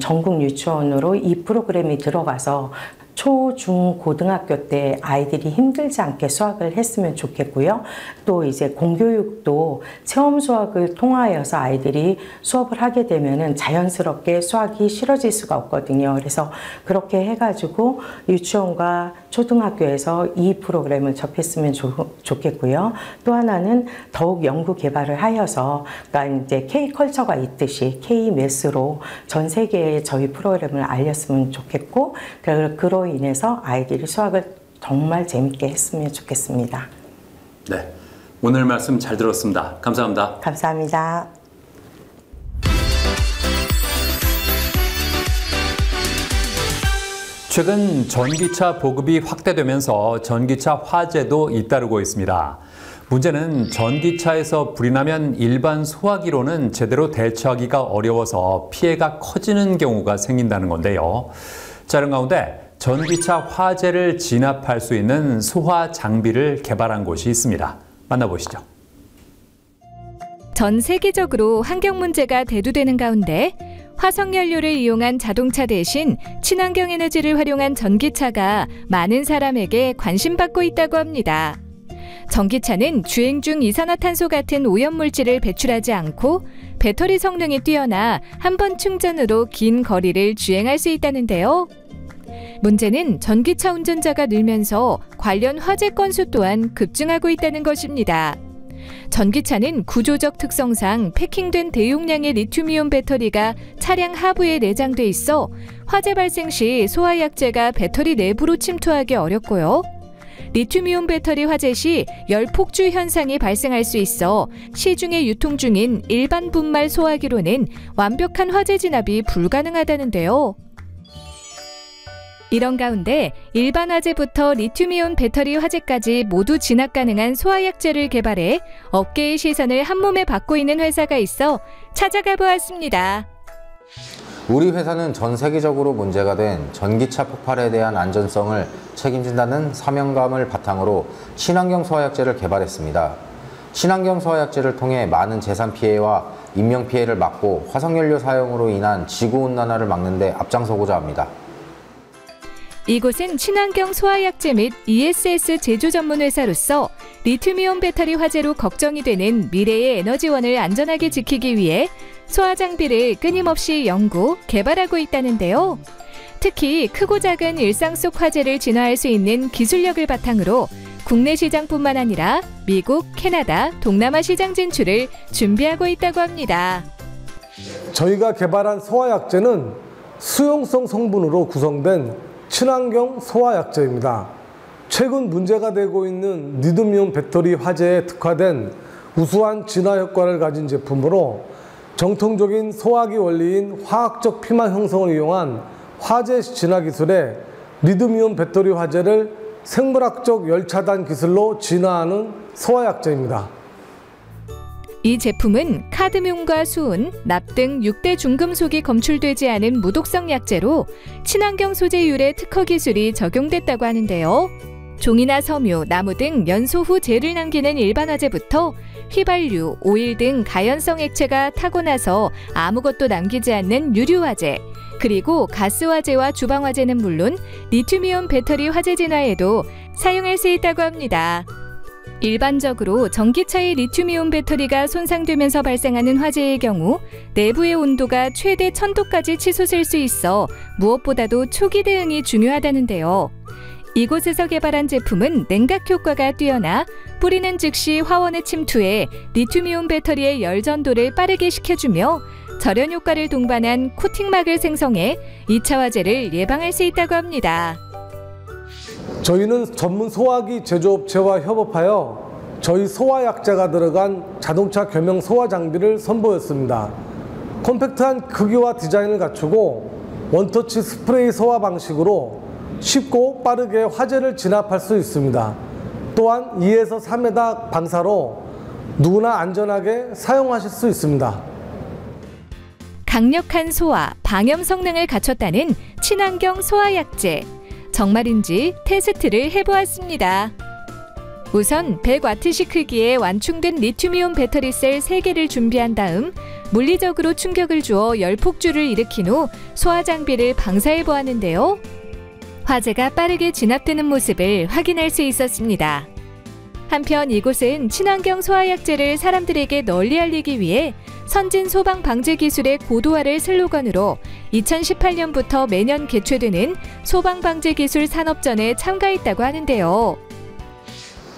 전국 유치원으로 이 프로그램이 들어가서 초, 중, 고등학교 때 아이들이 힘들지 않게 수학을 했으면 좋겠고요. 또 이제 공교육도 체험 수학을 통하여서 아이들이 수업을 하게 되면은 자연스럽게 수학이 싫어질 수가 없거든요. 그래서 그렇게 해가지고 유치원과 초등학교에서 이 프로그램을 접했으면 좋, 좋겠고요. 또 하나는 더욱 연구 개발을 하여서 그러니까 이제 K 컬처가 있듯이 K 매스로 전 세계에 저희 프로그램을 알렸으면 좋겠고 그로 인해서 아이들이 수학을 정말 재밌게 했으면 좋겠습니다. 네. 오늘 말씀 잘 들었습니다. 감사합니다. 감사합니다. 최근 전기차 보급이 확대되면서 전기차 화재도 잇따르고 있습니다. 문제는 전기차에서 불이 나면 일반 소화기로는 제대로 대처하기가 어려워서 피해가 커지는 경우가 생긴다는 건데요. 자, 이런 가운데 전기차 화재를 진압할 수 있는 소화 장비를 개발한 곳이 있습니다. 만나보시죠. 전 세계적으로 환경 문제가 대두되는 가운데 화석연료를 이용한 자동차 대신 친환경 에너지를 활용한 전기차가 많은 사람에게 관심받고 있다고 합니다. 전기차는 주행 중 이산화탄소 같은 오염물질을 배출하지 않고 배터리 성능이 뛰어나 한 번 충전으로 긴 거리를 주행할 수 있다는데요. 문제는 전기차 운전자가 늘면서 관련 화재 건수 또한 급증하고 있다는 것입니다. 전기차는 구조적 특성상 패킹된 대용량의 리튬이온 배터리가 차량 하부에 내장돼 있어 화재 발생 시 소화약재가 배터리 내부로 침투하기 어렵고요. 리튬이온 배터리 화재 시 열폭주 현상이 발생할 수 있어 시중에 유통 중인 일반 분말 소화기로는 완벽한 화재 진압이 불가능하다는데요. 이런 가운데 일반 화재부터 리튬이온 배터리 화재까지 모두 진압 가능한 소화약제를 개발해 업계의 시선을 한몸에 받고 있는 회사가 있어 찾아가 보았습니다. 우리 회사는 전 세계적으로 문제가 된 전기차 폭발에 대한 안전성을 책임진다는 사명감을 바탕으로 친환경 소화약제를 개발했습니다. 친환경 소화약제를 통해 많은 재산 피해와 인명 피해를 막고 화석연료 사용으로 인한 지구온난화를 막는 데 앞장서고자 합니다. 이곳은 친환경 소화약제 및 ESS 제조 전문 회사로서 리튬이온 배터리 화재로 걱정이 되는 미래의 에너지원을 안전하게 지키기 위해 소화 장비를 끊임없이 연구, 개발하고 있다는데요. 특히 크고 작은 일상 속 화재를 진화할 수 있는 기술력을 바탕으로 국내 시장뿐만 아니라 미국, 캐나다, 동남아 시장 진출을 준비하고 있다고 합니다. 저희가 개발한 소화약제는 수용성 성분으로 구성된 친환경 소화약제입니다. 최근 문제가 되고 있는 리튬이온 배터리 화재에 특화된 우수한 진화 효과를 가진 제품으로 정통적인 소화기 원리인 화학적 피만 형성을 이용한 화재 진화 기술에 리튬이온 배터리 화재를 생물학적 열차단 기술로 진화하는 소화약제입니다. 이 제품은 카드뮴과 수은, 납 등 6대 중금속이 검출되지 않은 무독성 약재로 친환경 소재율의 특허 기술이 적용됐다고 하는데요. 종이나 섬유, 나무 등 연소 후 재를 남기는 일반 화재부터 휘발유, 오일 등 가연성 액체가 타고 나서 아무것도 남기지 않는 유류 화재, 그리고 가스 화재와 주방 화재는 물론 리튬이온 배터리 화재 진화에도 사용할 수 있다고 합니다. 일반적으로 전기차의 리튬이온 배터리가 손상되면서 발생하는 화재의 경우 내부의 온도가 최대 1000도까지 치솟을 수 있어 무엇보다도 초기 대응이 중요하다는데요. 이곳에서 개발한 제품은 냉각 효과가 뛰어나 뿌리는 즉시 화원에 침투해 리튬이온 배터리의 열 전도를 빠르게 식혀주며 절연 효과를 동반한 코팅막을 생성해 2차 화재를 예방할 수 있다고 합니다. 저희는 전문 소화기 제조업체와 협업하여 저희 소화약자가 들어간 자동차 겸용 소화 장비를 선보였습니다. 콤팩트한 크기와 디자인을 갖추고 원터치 스프레이 소화 방식으로 쉽고 빠르게 화재를 진압할 수 있습니다. 또한 2에서 3m 방사로 누구나 안전하게 사용하실 수 있습니다. 강력한 소화, 방염 성능을 갖췄다는 친환경 소화약제. 정말인지 테스트를 해보았습니다. 우선 100와트시 크기의 완충된 리튬이온 배터리 셀 3개를 준비한 다음 물리적으로 충격을 주어 열폭주를 일으킨 후 소화 장비를 방사해 보았는데요. 화재가 빠르게 진압되는 모습을 확인할 수 있었습니다. 한편 이곳은 친환경 소화약제를 사람들에게 널리 알리기 위해 선진 소방 방제 기술의 고도화를 슬로건으로 2018년부터 매년 개최되는 소방 방제 기술 산업전에 참가했다고 하는데요.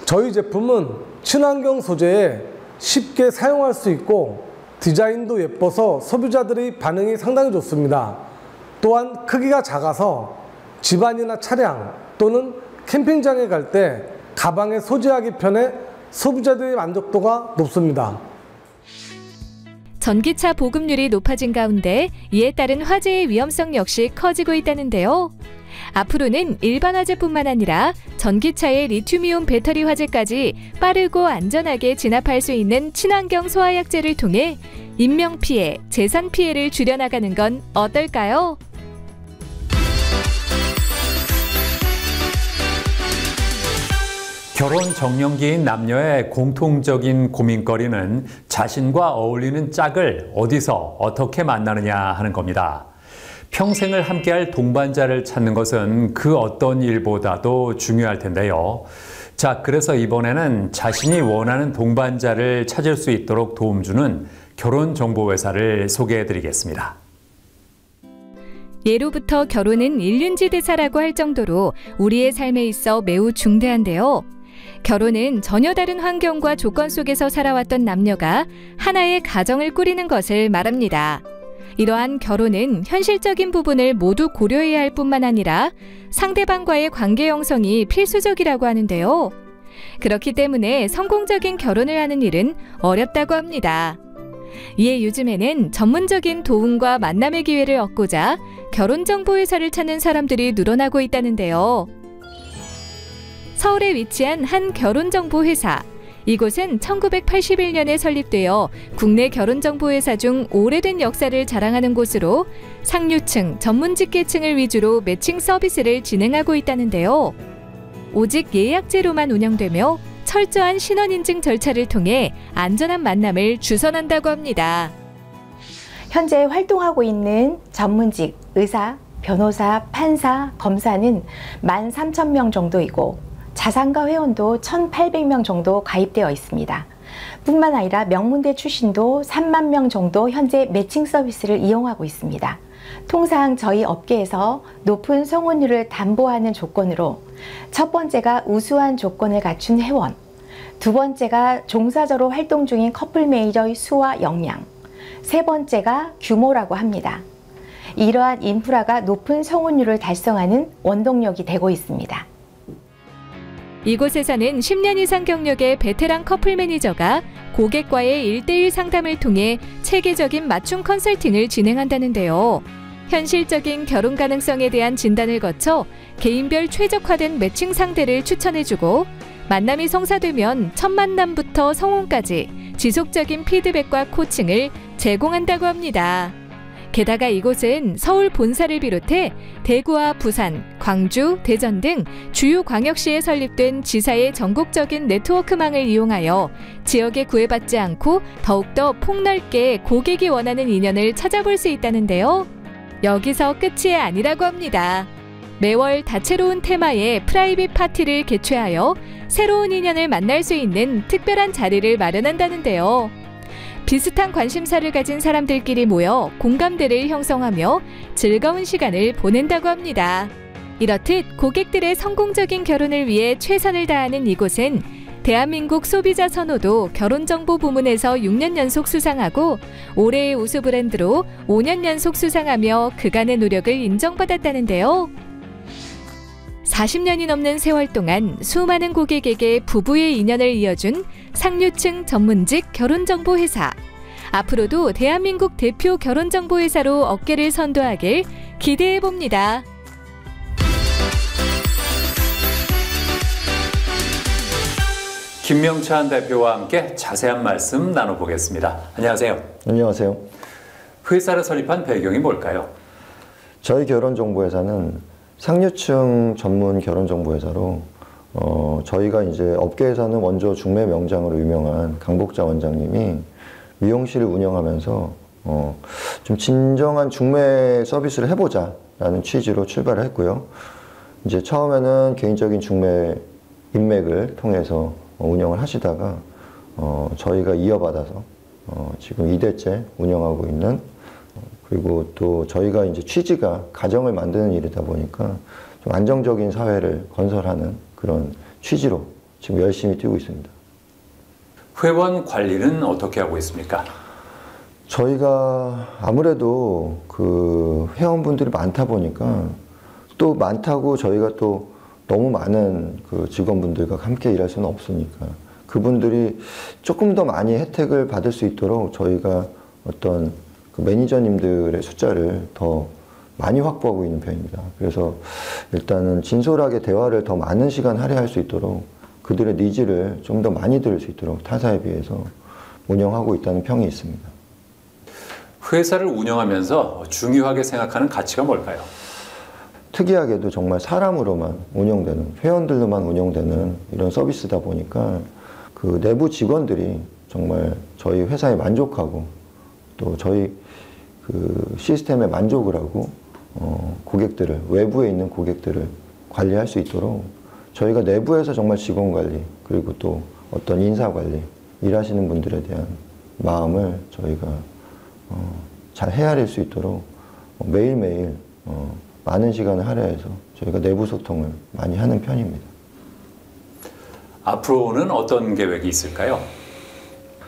저희 제품은 친환경 소재에 쉽게 사용할 수 있고 디자인도 예뻐서 소비자들의 반응이 상당히 좋습니다. 또한 크기가 작아서 집안이나 차량 또는 캠핑장에 갈때 가방에 소지하기 편해 소비자들의 만족도가 높습니다. 전기차 보급률이 높아진 가운데 이에 따른 화재의 위험성 역시 커지고 있다는데요. 앞으로는 일반 화재뿐만 아니라 전기차의 리튬이온 배터리 화재까지 빠르고 안전하게 진압할 수 있는 친환경 소화약제를 통해 인명 피해, 재산 피해를 줄여나가는 건 어떨까요? 결혼 정년기인 남녀의 공통적인 고민거리는 자신과 어울리는 짝을 어디서 어떻게 만나느냐 하는 겁니다. 평생을 함께할 동반자를 찾는 것은 그 어떤 일보다도 중요할 텐데요. 자, 그래서 이번에는 자신이 원하는 동반자를 찾을 수 있도록 도움 주는 결혼정보회사를 소개해 드리겠습니다. 예로부터 결혼은 일륜지 대사라고 할 정도로 우리의 삶에 있어 매우 중대한데요. 결혼은 전혀 다른 환경과 조건 속에서 살아왔던 남녀가 하나의 가정을 꾸리는 것을 말합니다. 이러한 결혼은 현실적인 부분을 모두 고려해야 할 뿐만 아니라 상대방과의 관계 형성이 필수적이라고 하는데요. 그렇기 때문에 성공적인 결혼을 하는 일은 어렵다고 합니다. 이에 요즘에는 전문적인 도움과 만남의 기회를 얻고자 결혼정보회사를 찾는 사람들이 늘어나고 있다는데요. 서울에 위치한 한 결혼정보회사. 이곳은 1981년에 설립되어 국내 결혼정보회사 중 오래된 역사를 자랑하는 곳으로 상류층, 전문직계층을 위주로 매칭 서비스를 진행하고 있다는데요. 오직 예약제로만 운영되며 철저한 신원인증 절차를 통해 안전한 만남을 주선한다고 합니다. 현재 활동하고 있는 전문직 의사, 변호사, 판사, 검사는 13,000명 정도이고 자산가 회원도 1,800명 정도 가입되어 있습니다. 뿐만 아니라 명문대 출신도 3만 명 정도 현재 매칭 서비스를 이용하고 있습니다. 통상 저희 업계에서 높은 성혼율을 담보하는 조건으로 첫 번째가 우수한 조건을 갖춘 회원, 두 번째가 종사자로 활동 중인 커플 매니저의 수와 역량, 세 번째가 규모라고 합니다. 이러한 인프라가 높은 성혼율을 달성하는 원동력이 되고 있습니다. 이곳에서는 10년 이상 경력의 베테랑 커플 매니저가 고객과의 1대1 상담을 통해 체계적인 맞춤 컨설팅을 진행한다는데요. 현실적인 결혼 가능성에 대한 진단을 거쳐 개인별 최적화된 매칭 상대를 추천해주고 만남이 성사되면 첫 만남부터 성혼까지 지속적인 피드백과 코칭을 제공한다고 합니다. 게다가 이곳은 서울 본사를 비롯해 대구와 부산, 광주, 대전 등 주요 광역시에 설립된 지사의 전국적인 네트워크망을 이용하여 지역에 구애받지 않고 더욱더 폭넓게 고객이 원하는 인연을 찾아볼 수 있다는데요. 여기서 끝이 아니라고 합니다. 매월 다채로운 테마의 프라이빗 파티를 개최하여 새로운 인연을 만날 수 있는 특별한 자리를 마련한다는데요. 비슷한 관심사를 가진 사람들끼리 모여 공감대를 형성하며 즐거운 시간을 보낸다고 합니다. 이렇듯 고객들의 성공적인 결혼을 위해 최선을 다하는 이곳은 대한민국 소비자 선호도 결혼정보 부문에서 6년 연속 수상하고 올해의 우수 브랜드로 5년 연속 수상하며 그간의 노력을 인정받았다는데요. 40년이 넘는 세월 동안 수많은 고객에게 부부의 인연을 이어준 상류층 전문직 결혼정보회사. 앞으로도 대한민국 대표 결혼정보회사로 어깨를 선도하길 기대해 봅니다. 김명찬 대표와 함께 자세한 말씀 나눠보겠습니다. 안녕하세요. 안녕하세요. 회사를 설립한 배경이 뭘까요? 저희 결혼정보회사는 상류층 전문 결혼 정보 회사로 어, 저희가 이제 업계에서는 원조 중매 명장으로 유명한 강복자 원장님이 미용실을 운영하면서 어, 좀 진정한 중매 서비스를 해보자 라는 취지로 출발을 했고요. 이제 처음에는 개인적인 중매 인맥을 통해서 운영을 하시다가 어, 저희가 이어받아서 어, 지금 2대째 운영하고 있는 어, 그리고 또 저희가 이제 취지가 가정을 만드는 일이다 보니까 좀 안정적인 사회를 건설하는 그런 취지로 지금 열심히 뛰고 있습니다. 회원 관리는 어떻게 하고 있습니까? 저희가 아무래도 그 회원분들이 많다 보니까 또 많다고 저희가 또 너무 많은 그 직원분들과 함께 일할 수는 없으니까 그분들이 조금 더 많이 혜택을 받을 수 있도록 저희가 어떤 그 매니저님들의 숫자를 더 많이 확보하고 있는 편입니다. 그래서 일단은 진솔하게 대화를 더 많은 시간 할애할 수 있도록 그들의 needs를 좀 더 많이 들을 수 있도록 타사에 비해서 운영하고 있다는 평이 있습니다. 회사를 운영하면서 중요하게 생각하는 가치가 뭘까요? 특이하게도 정말 사람으로만 운영되는 회원들로만 운영되는 이런 서비스다 보니까 그 내부 직원들이 정말 저희 회사에 만족하고 또 저희 그 시스템에 만족을 하고 어, 고객들을 외부에 있는 고객들을 관리할 수 있도록 저희가 내부에서 정말 직원 관리 그리고 또 어떤 인사 관리 일하시는 분들에 대한 마음을 저희가 어, 잘 헤아릴 수 있도록 매일매일 어, 많은 시간을 할애해서 저희가 내부 소통을 많이 하는 편입니다. 앞으로는 어떤 계획이 있을까요?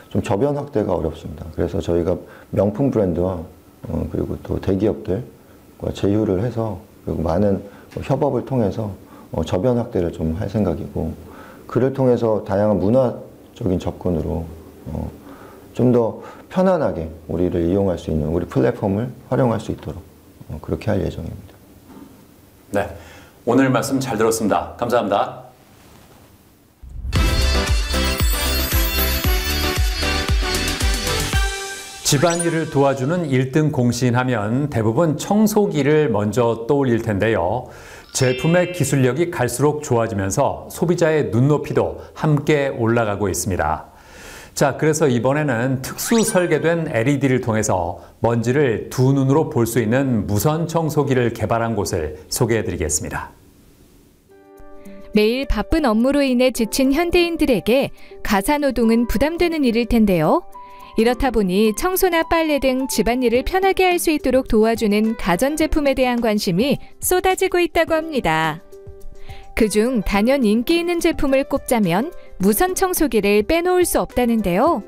좀 저변 확대가 어렵습니다. 그래서 저희가 명품 브랜드와 어, 그리고 또 대기업들과 제휴를 해서 그리고 많은 뭐 협업을 통해서 어, 저변 확대를 좀 할 생각이고 그를 통해서 다양한 문화적인 접근으로 어, 좀 더 편안하게 우리를 이용할 수 있는 우리 플랫폼을 활용할 수 있도록 어, 그렇게 할 예정입니다. 네, 오늘 말씀 잘 들었습니다. 감사합니다. 집안일을 도와주는 1등 공신 하면 대부분 청소기를 먼저 떠올릴 텐데요. 제품의 기술력이 갈수록 좋아지면서 소비자의 눈높이도 함께 올라가고 있습니다. 자, 그래서 이번에는 특수 설계된 LED를 통해서 먼지를 두 눈으로 볼 수 있는 무선 청소기를 개발한 곳을 소개해 드리겠습니다. 매일 바쁜 업무로 인해 지친 현대인들에게 가사노동은 부담되는 일일 텐데요. 이렇다 보니 청소나 빨래 등 집안일을 편하게 할 수 있도록 도와주는 가전제품에 대한 관심이 쏟아지고 있다고 합니다. 그중 단연 인기 있는 제품을 꼽자면 무선 청소기를 빼놓을 수 없다는데요.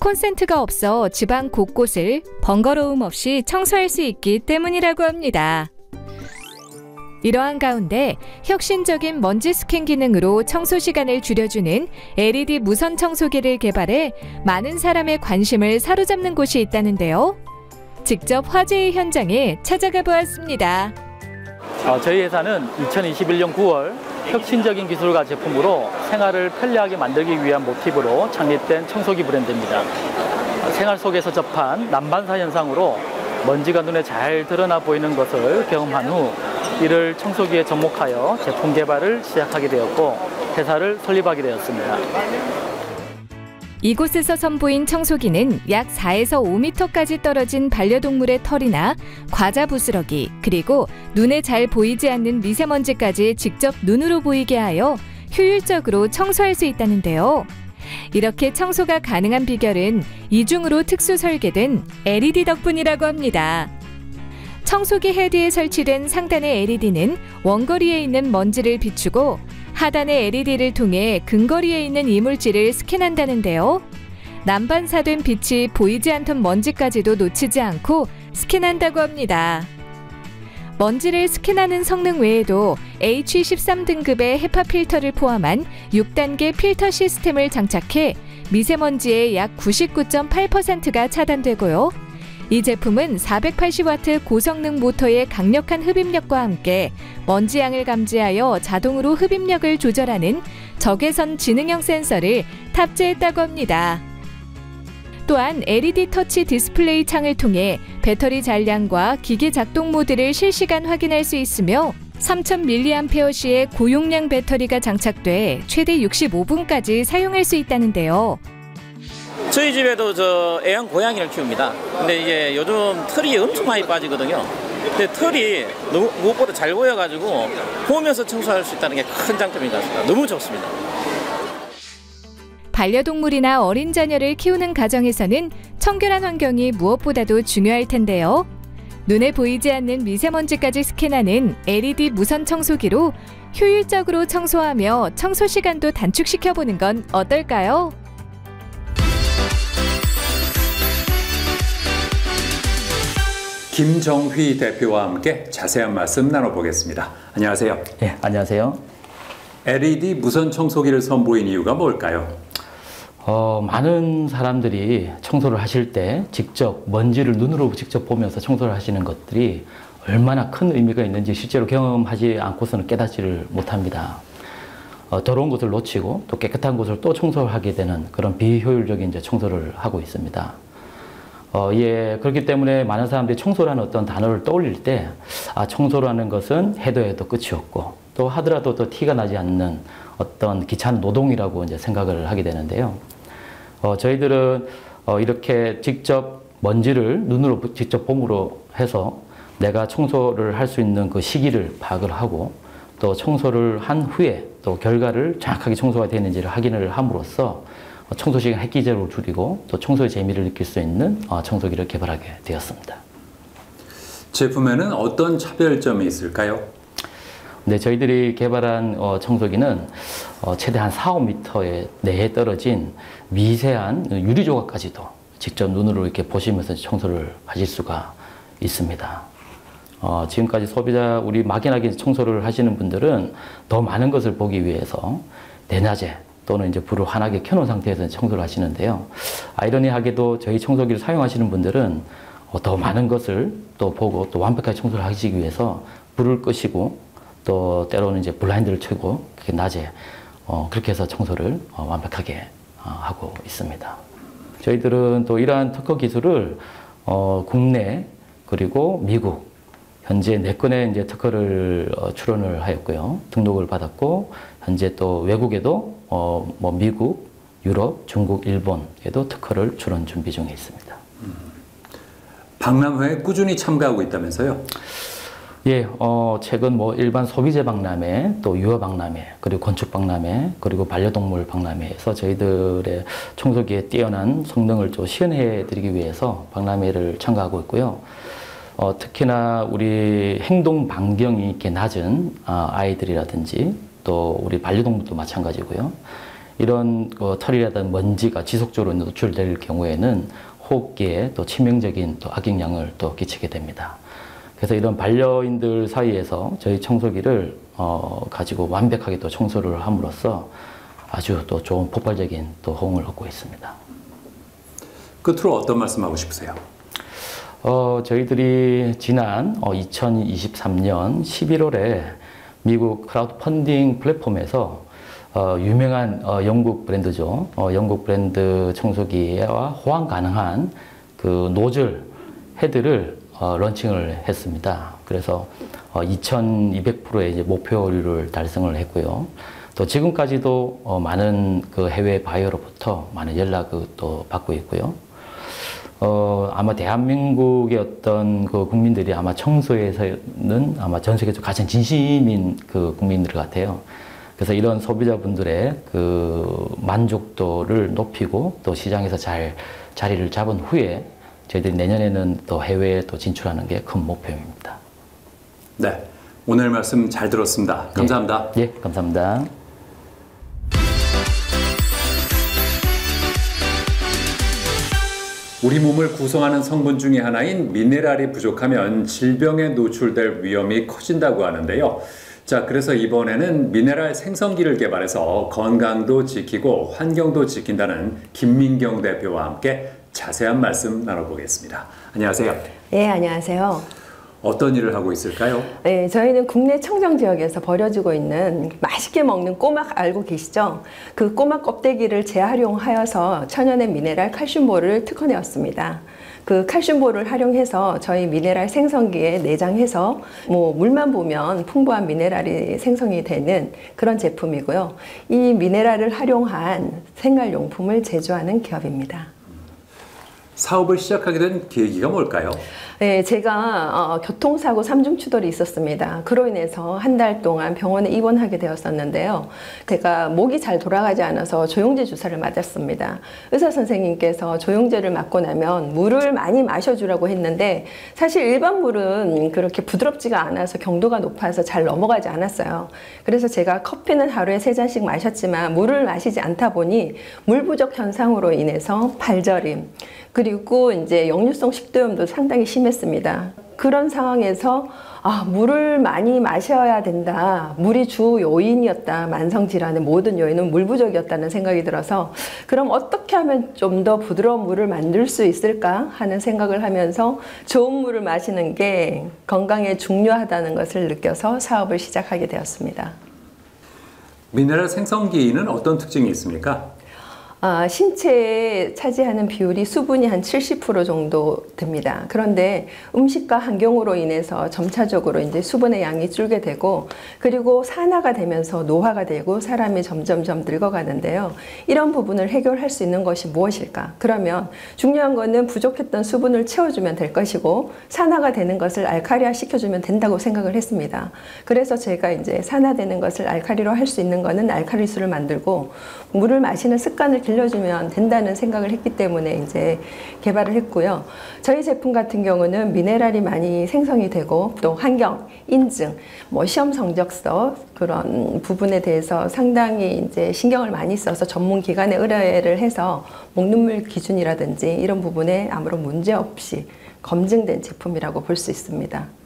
콘센트가 없어 집안 곳곳을 번거로움 없이 청소할 수 있기 때문이라고 합니다. 이러한 가운데 혁신적인 먼지 스캔 기능으로 청소 시간을 줄여주는 LED 무선 청소기를 개발해 많은 사람의 관심을 사로잡는 곳이 있다는데요. 직접 화재의 현장에 찾아가 보았습니다. 어, 저희 회사는 2021년 9월 혁신적인 기술과 제품으로 생활을 편리하게 만들기 위한 모티브로 창립된 청소기 브랜드입니다. 생활 속에서 접한 난반사 현상으로 먼지가 눈에 잘 드러나 보이는 것을 경험한 후 이를 청소기에 접목하여 제품 개발을 시작하게 되었고 회사를 설립하게 되었습니다. 이곳에서 선보인 청소기는 약 4에서 5m까지 떨어진 반려동물의 털이나 과자 부스러기, 그리고 눈에 잘 보이지 않는 미세먼지까지 직접 눈으로 보이게 하여 효율적으로 청소할 수 있다는데요. 이렇게 청소가 가능한 비결은 이중으로 특수 설계된 LED 덕분이라고 합니다. 청소기 헤드에 설치된 상단의 LED는 원거리에 있는 먼지를 비추고 하단의 LED를 통해 근거리에 있는 이물질을 스캔한다는데요. 난반사된 빛이 보이지 않던 먼지까지도 놓치지 않고 스캔한다고 합니다. 먼지를 스캔하는 성능 외에도 H13 등급의 헤파 필터를 포함한 6단계 필터 시스템을 장착해 미세먼지의 약 99.8%가 차단되고요. 이 제품은 480W 고성능 모터의 강력한 흡입력과 함께 먼지 양을 감지하여 자동으로 흡입력을 조절하는 적외선 지능형 센서를 탑재했다고 합니다. 또한 LED 터치 디스플레이 창을 통해 배터리 잔량과 기계 작동 모드를 실시간 확인할 수 있으며 3000mAh의 고용량 배터리가 장착돼 최대 65분까지 사용할 수 있다는데요. 저희 집에도 저 애완 고양이를 키웁니다. 근데 이게 요즘 털이 엄청 많이 빠지거든요. 근데 털이 너무 무엇보다 잘 보여가지고 보면서 청소할 수 있다는 게 큰 장점인 것 같습니다. 너무 좋습니다. 반려동물이나 어린 자녀를 키우는 가정에서는 청결한 환경이 무엇보다도 중요할 텐데요. 눈에 보이지 않는 미세먼지까지 스캔하는 LED 무선 청소기로 효율적으로 청소하며 청소 시간도 단축시켜 보는 건 어떨까요? 김정휘 대표와 함께 자세한 말씀 나눠보겠습니다. 안녕하세요. 네, 안녕하세요. LED 무선 청소기를 선보인 이유가 뭘까요? 어, 많은 사람들이 청소를 하실 때 직접 먼지를 눈으로 직접 보면서 청소를 하시는 것들이 얼마나 큰 의미가 있는지 실제로 경험하지 않고서는 깨닫지를 못합니다. 어, 더러운 곳을 놓치고 또 깨끗한 곳을 또 청소를 하게 되는 그런 비효율적인 이제 청소를 하고 있습니다. 어, 예, 그렇기 때문에 많은 사람들이 청소라는 어떤 단어를 떠올릴 때, 아, 청소라는 것은 해도 해도 끝이 없고, 또 하더라도 또 티가 나지 않는 어떤 귀찮은 노동이라고 이제 생각을 하게 되는데요. 어, 저희들은 어, 이렇게 직접 먼지를 눈으로 직접 봄으로 해서 내가 청소를 할 수 있는 그 시기를 파악을 하고 또 청소를 한 후에 또 결과를 정확하게 청소가 되는지를 확인을 함으로써 청소 시간 획기적으로 줄이고 또 청소의 재미를 느낄 수 있는 어, 청소기를 개발하게 되었습니다. 제품에는 어떤 차별점이 있을까요? 네, 저희들이 개발한 어, 청소기는 어, 최대 한 4, 5m 내에 떨어진 미세한 유리 조각까지도 직접 눈으로 이렇게 보시면서 청소를 하실 수가 있습니다. 어, 지금까지 소비자 우리 막연하게 청소를 하시는 분들은 더 많은 것을 보기 위해서 내낮에 또는 이제 불을 환하게 켜놓은 상태에서 청소를 하시는데요. 아이러니하게도 저희 청소기를 사용하시는 분들은 어, 더 많은 것을 또 보고 또 완벽하게 청소를 하시기 위해서 불을 끄시고 또 때로는 이제 블라인드를 켜고 그렇게 낮에 어, 그렇게 해서 청소를 어, 완벽하게 어, 하고 있습니다. 저희들은 또 이러한 특허 기술을 어, 국내 그리고 미국 현재 네 건의 이제 특허를 어, 출원을 하였고요. 등록을 받았고 현재 또 외국에도 어, 뭐 미국, 유럽, 중국, 일본에도 특허를 출원 준비 중에 있습니다. 박람회에 꾸준히 참가하고 있다면서요? 예, 어, 최근 뭐 일반 소비재 박람회, 또 유아 박람회, 그리고 건축 박람회, 그리고 반려동물 박람회에서 저희들의 청소기에 뛰어난 성능을 좀 시연해 드리기 위해서 박람회를 참가하고 있고요. 어, 특히나 우리 행동 반경이 이렇게 낮은 아, 아이들이라든지 또 우리 반려동물도 마찬가지고요. 이런 어, 털이라든 먼지가 지속적으로 노출될 경우에는 호흡기에 또 치명적인 또 악영향을 또 끼치게 됩니다. 그래서 이런 반려인들 사이에서 저희 청소기를 어, 가지고 완벽하게 또 청소를 함으로써 아주 또 좋은 폭발적인 또 호응을 얻고 있습니다. 끝으로 어떤 말씀하고 싶으세요? 어, 저희들이 지난 어, 2023년 11월에 미국 크라우드 펀딩 플랫폼에서 어, 유명한 어, 영국 브랜드죠. 어, 영국 브랜드 청소기와 호환 가능한 그 노즐 헤드를 어, launching을 했습니다. 그래서 어, 2200%의 이제 목표율을 달성을 했고요. 또 지금까지도 어, 많은 그 해외 바이어로부터 많은 연락을 또 받고 있고요. 어, 아마 대한민국의 어떤 그 국민들이 아마 청소에서는 아마 전 세계적으로 가장 진심인 그 국민들 같아요. 그래서 이런 소비자분들의 그 만족도를 높이고 또 시장에서 잘 자리를 잡은 후에 저희들이 내년에는 또 해외에 또 진출하는 게 큰 목표입니다. 네. 오늘 말씀 잘 들었습니다. 감사합니다. 예, 예 감사합니다. 우리 몸을 구성하는 성분 중에 하나인 미네랄이 부족하면 질병에 노출될 위험이 커진다고 하는데요. 자, 그래서 이번에는 미네랄 생성기를 개발해서 건강도 지키고 환경도 지킨다는 김민경 대표와 함께 자세한 말씀 나눠보겠습니다. 안녕하세요. 네, 안녕하세요. 어떤 일을 하고 있을까요? 네, 저희는 국내 청정 지역에서 버려지고 있는 맛있게 먹는 꼬막 알고 계시죠? 그 꼬막 껍데기를 재활용하여서 천연의 미네랄 칼슘볼을 특허내었습니다. 그 칼슘볼을 활용해서 저희 미네랄 생성기에 내장해서 뭐 물만 보면 풍부한 미네랄이 생성이 되는 그런 제품이고요. 이 미네랄을 활용한 생활용품을 제조하는 기업입니다. 사업을 시작하게 된 계기가 뭘까요? 네, 제가 어, 교통사고 삼중 추돌이 있었습니다. 그로 인해서 한 달 동안 병원에 입원하게 되었었는데요. 제가 목이 잘 돌아가지 않아서 조영제 주사를 맞았습니다. 의사 선생님께서 조영제를 맞고 나면 물을 많이 마셔주라고 했는데 사실 일반 물은 그렇게 부드럽지가 않아서 경도가 높아서 잘 넘어가지 않았어요. 그래서 제가 커피는 하루에 세 잔씩 마셨지만 물을 마시지 않다 보니 물 부족 현상으로 인해서 발저림 그리고 이제 역류성 식도염도 상당히 심했습니다. 그런 상황에서 아, 물을 많이 마셔야 된다. 물이 주 요인이었다. 만성 질환의 모든 요인은 물 부족이었다는 생각이 들어서 그럼 어떻게 하면 좀 더 부드러운 물을 만들 수 있을까 하는 생각을 하면서 좋은 물을 마시는 게 건강에 중요하다는 것을 느껴서 사업을 시작하게 되었습니다. 미네랄 생성기는 어떤 특징이 있습니까? 어, 신체에 차지하는 비율이 수분이 한 70% 정도 됩니다. 그런데 음식과 환경으로 인해서 점차적으로 이제 수분의 양이 줄게 되고 그리고 산화가 되면서 노화가 되고 사람이 점점점 늙어가는데요. 이런 부분을 해결할 수 있는 것이 무엇일까? 그러면 중요한 거는 부족했던 수분을 채워주면 될 것이고 산화가 되는 것을 알카리화 시켜주면 된다고 생각을 했습니다. 그래서 제가 이제 산화되는 것을 알카리로 할 수 있는 거는 알카리수를 만들고 물을 마시는 습관을 길러주면 된다는 생각을 했기 때문에 이제 개발을 했고요. 저희 제품 같은 경우는 미네랄이 많이 생성이 되고 또 환경 인증, 뭐 시험 성적서 그런 부분에 대해서 상당히 이제 신경을 많이 써서 전문 기관에 의뢰를 해서 먹는 물 기준이라든지 이런 부분에 아무런 문제 없이 검증된 제품이라고 볼 수 있습니다.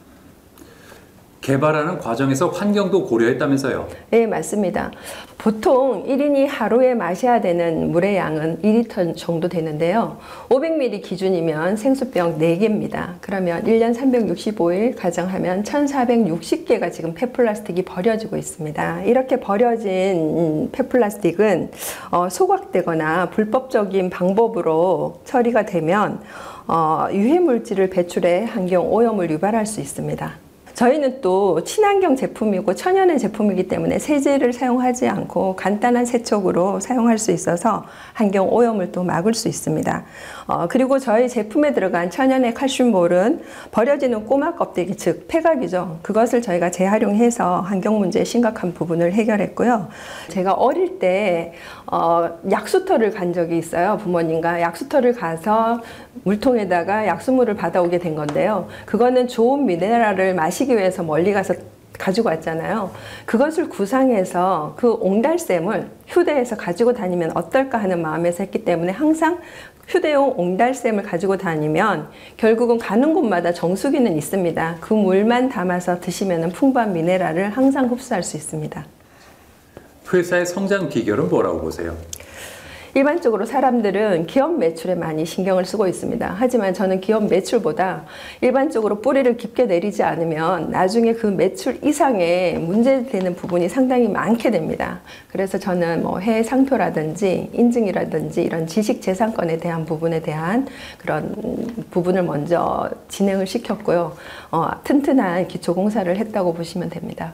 개발하는 과정에서 환경도 고려했다면서요? 네, 맞습니다. 보통 1인이 하루에 마셔야 되는 물의 양은 2리터 정도 되는데요. 500ml 기준이면 생수병 4개입니다. 그러면 1년 365일 가정하면 1460개가 지금 폐플라스틱이 버려지고 있습니다. 이렇게 버려진 폐플라스틱은 어, 소각되거나 불법적인 방법으로 처리가 되면 어, 유해 물질을 배출해 환경 오염을 유발할 수 있습니다. 저희는 또 친환경 제품이고 천연의 제품이기 때문에 세제를 사용하지 않고 간단한 세척으로 사용할 수 있어서 환경 오염을 또 막을 수 있습니다. 어, 그리고 저희 제품에 들어간 천연의 칼슘볼은 버려지는 꼬마 껍데기 즉 폐각이죠. 그것을 저희가 재활용해서 환경 문제의 심각한 부분을 해결했고요. 제가 어릴 때 어, 약수터를 간 적이 있어요. 부모님과 약수터를 가서 물통에다가 약수물을 받아오게 된 건데요. 그거는 좋은 미네랄을 마시기 위해서 멀리 가서 가지고 왔잖아요. 그것을 구상해서 그 옹달샘을 휴대해서 가지고 다니면 어떨까 하는 마음에서 했기 때문에 항상 휴대용 옹달샘을 가지고 다니면 결국은 가는 곳마다 정수기는 있습니다. 그 물만 담아서 드시면 풍부한 미네랄을 항상 흡수할 수 있습니다. 회사의 성장 비결은 뭐라고 보세요? 일반적으로 사람들은 기업 매출에 많이 신경을 쓰고 있습니다. 하지만 저는 기업 매출보다 일반적으로 뿌리를 깊게 내리지 않으면 나중에 그 매출 이상의 문제되는 부분이 상당히 많게 됩니다. 그래서 저는 뭐 해외 상표라든지 인증이라든지 이런 지식 재산권에 대한 부분에 대한 그런 부분을 먼저 진행을 시켰고요. 어, 튼튼한 기초 공사를 했다고 보시면 됩니다.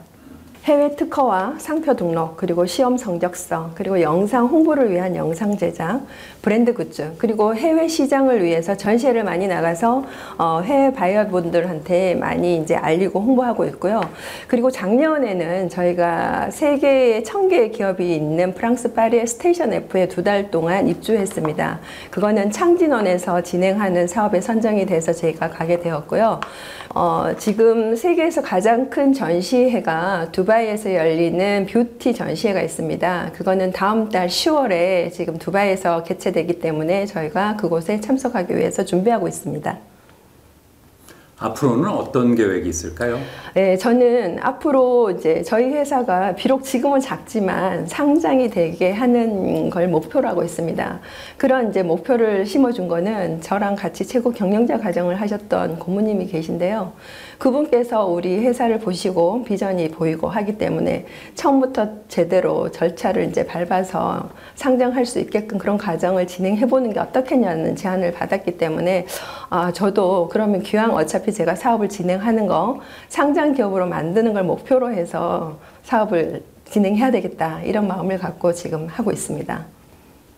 해외 특허와 상표 등록, 그리고 시험 성적서, 그리고 영상 홍보를 위한 영상 제작, 브랜드 굿즈, 그리고 해외 시장을 위해서 전시회를 많이 나가서 어, 해외 바이어분들한테 많이 이제 알리고 홍보하고 있고요. 그리고 작년에는 저희가 세계에 천 개의 기업이 있는 프랑스 파리의 스테이션 F에 두 달 동안 입주했습니다. 그거는 창진원에서 진행하는 사업에 선정이 돼서 저희가 가게 되었고요. 어, 지금 세계에서 가장 큰 전시회가 두바이에서 열리는 뷰티 전시회가 있습니다. 그거는 다음 달 10월에 지금 두바이에서 개최되기 때문에 저희가 그곳에 참석하기 위해서 준비하고 있습니다. 앞으로는 어떤 계획이 있을까요? 네, 저는 앞으로 이제 저희 회사가 비록 지금은 작지만 상장이 되게 하는 걸 목표로 하고 있습니다. 그런 이제 목표를 심어준 거는 저랑 같이 최고 경영자 과정을 하셨던 고모님이 계신데요. 그분께서 우리 회사를 보시고 비전이 보이고 하기 때문에 처음부터 제대로 절차를 이제 밟아서 상장할 수 있게끔 그런 과정을 진행해 보는 게 어떻겠냐는 제안을 받았기 때문에 아, 저도 그러면 기왕 어차피 제가 사업을 진행하는 거 상장 기업으로 만드는 걸 목표로 해서 사업을 진행해야 되겠다 이런 마음을 갖고 지금 하고 있습니다.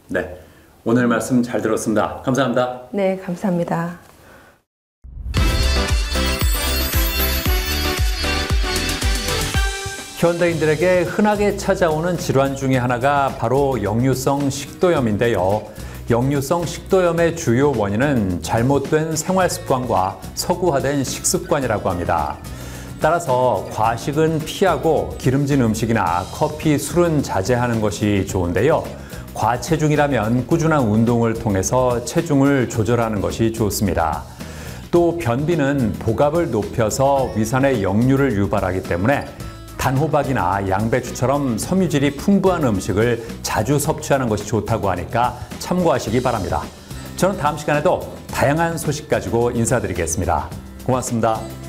네. 오늘 말씀 잘 들었습니다. 감사합니다. 네, 감사합니다. 현대인들에게 흔하게 찾아오는 질환 중의 하나가 바로 역류성 식도염인데요. 역류성 식도염의 주요 원인은 잘못된 생활 습관과 서구화된 식습관이라고 합니다. 따라서 과식은 피하고 기름진 음식이나 커피, 술은 자제하는 것이 좋은데요. 과체중이라면 꾸준한 운동을 통해서 체중을 조절하는 것이 좋습니다. 또 변비는 복압을 높여서 위산의 역류를 유발하기 때문에 단호박이나 양배추처럼 섬유질이 풍부한 음식을 자주 섭취하는 것이 좋다고 하니까 참고하시기 바랍니다. 저는 다음 시간에도 다양한 소식 가지고 인사드리겠습니다. 고맙습니다.